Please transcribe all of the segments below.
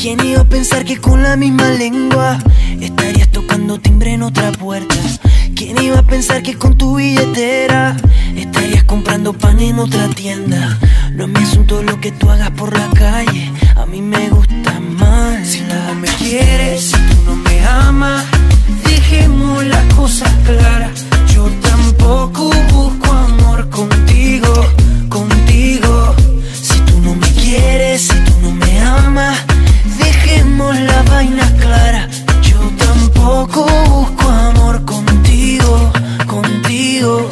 ¿Quién iba a pensar que con la misma lengua estarías tocando timbre en otra puerta? ¿Quién iba a pensar que con tu billetera estarías comprando pan en otra tienda? No es mi asunto lo que tú hagas por la calle, a mí me gusta más. Si tú no me quieres, si tú no me amas, dejemos las cosas claras. Yo tampoco busco amor contigo, contigo. Si tú no me quieres, si tú no me amas, dejemos la vaina clara. Yo tampoco busco amor contigo, contigo,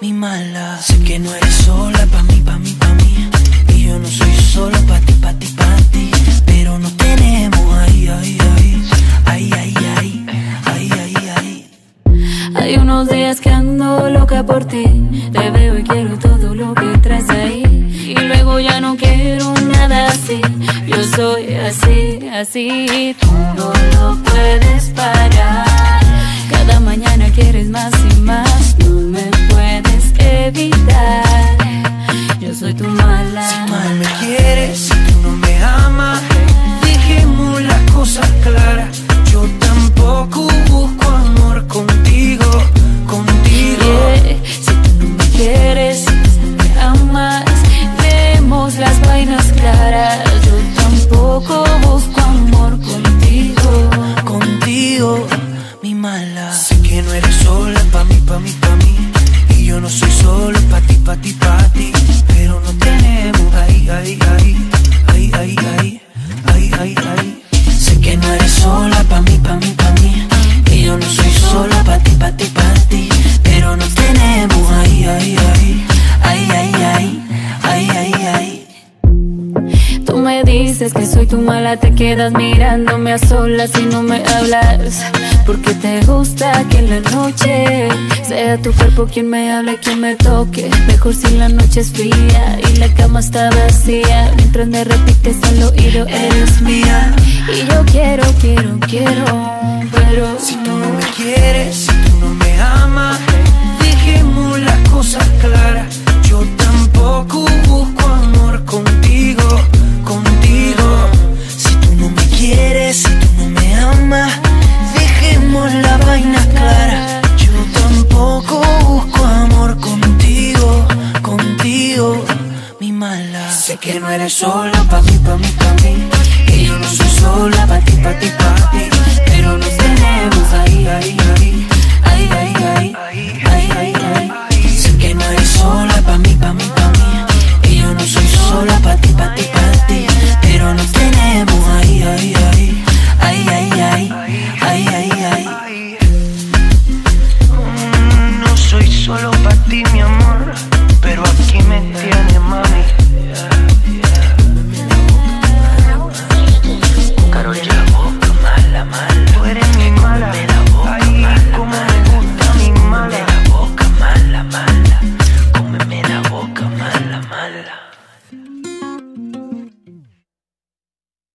mi mala. Sé que no eres sola pa' mí, pa' mí, pa' mí. Y yo no soy solo pa' ti, pa' ti, pa' ti. Pero no tenemos ahí, ahí, ahí. Ahí, ahí, ahí. Ahí, ahí, ahí. Hay unos días que ando loca por ti. Te veo y quiero todo lo que traes Yo soy así, así. Tú no lo puedes parar. Cada mañana quieres más y más. No me puedes evitar. Yo soy tu mala. Si no me quieres, no eres sola pa' mí, pa' mí, pa' mí. Y yo no soy solo pa' ti, pa' ti, pa' ti. Pero no tenemos ahí, dices que soy tu mala, te quedas mirándome a solas y no me hablas. Porque te gusta que en la noche sea tu cuerpo quien me hable, quien me toque. Mejor si la noche es fría y la cama está vacía. Mientras me repites al oído, eres mía. Y yo quiero, quiero, quiero, eres sola pa' mí, pa' mí, pa' mí. Que yo no soy sola pa' ti, pa' ti, pa' ti. Pero nos tenemos ahí, ahí, ahí. mala, mala. Tú eres mi mala.